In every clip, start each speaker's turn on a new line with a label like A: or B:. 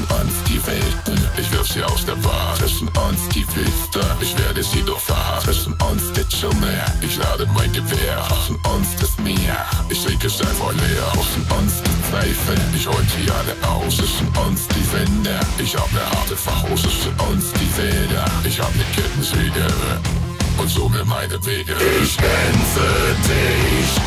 A: lassen uns die Welten. Ich wirf sie aus der Bar, zwischen uns die Wüste. Ich werde sie durchfahren, zwischen uns der Dschungel. Ich lade mein Gewehr, zwischen uns das Meer. Ich trinke es einfach leer, zwischen uns die Zweifel. Ich hol sie alle aus, zwischen uns die Wände. Ich hab ne harte Faust, zwischen uns die Wälder. Ich hab ne Kettensäge und so mir meine Wege.
B: Ich gänze dich.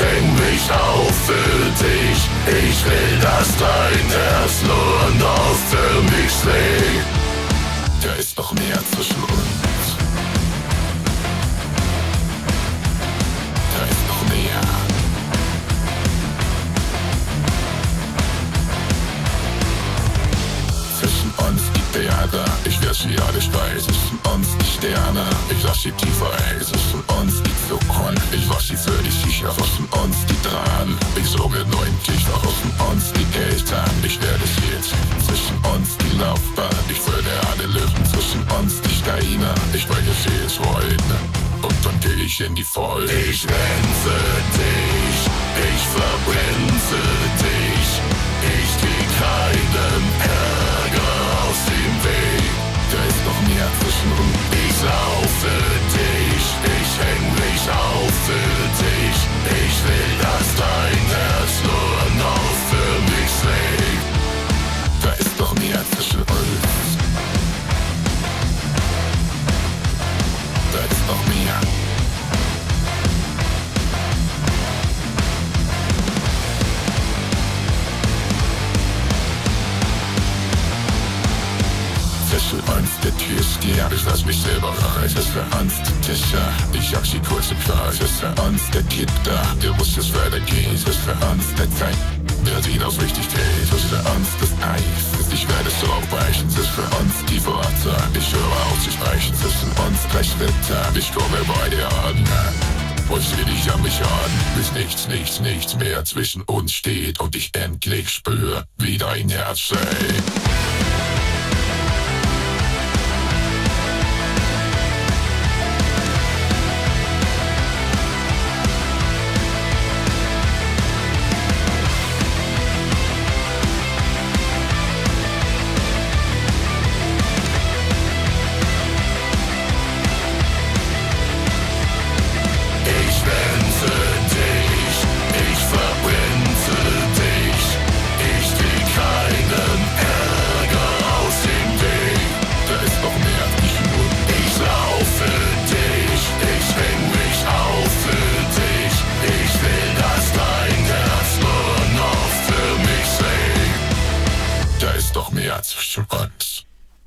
B: Häng mich auf für dich. Ich will, dass dein Herz nur noch für mich schlägt.
A: Da ist noch mehr zwischen uns. Da ist noch mehr. Zwischen uns die Berge, ich werde sie alle speisen. Zwischen uns die Sterne, ich lass sie tiefer ein. Zwischen uns die Zukunft, ich wasch sie völlig ich bringe sie ins Rollen. Und dann geh ich in die Vollen.
B: Ich dämpfe dich, ich verbremse dich. Ich
A: Zwischen uns der Tür steht, ich lass mich selber rein. Das für uns die Tische, ich jag sie kurz im Kreis. Für uns der Kipp da, der muss es weitergehen. Das für uns der Zeit, der sieht aus richtig geht. Für uns das Eis, ich werde es. Das für uns die Worte, ich höre auf zu sprechen. Zwischen uns drei Schritte, ich komme bei dir an. Und sieh dich an mich an, bis nichts, nichts, nichts mehr zwischen uns steht und ich endlich spür, wie dein Herz schlägt.